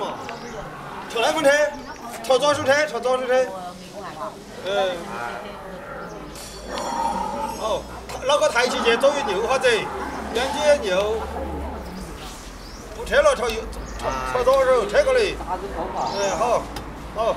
嘛，朝哪款车？朝左手车，朝左手车。嗯。哦，那个抬起去左右扭哈子，两脚扭。不车了，朝右，朝左手，车过来。哎，好，好。